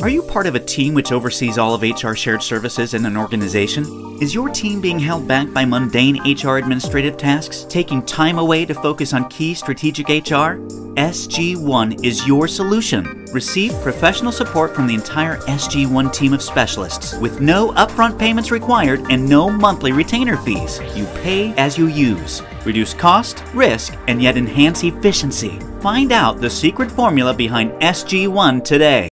Are you part of a team which oversees all of HR shared services in an organization? Is your team being held back by mundane HR administrative tasks, taking time away to focus on key strategic HR? SG1 is your solution. Receive professional support from the entire SG1 team of specialists with no upfront payments required and no monthly retainer fees. You pay as you use. Reduce cost, risk, and yet enhance efficiency. Find out the secret formula behind SG1 today.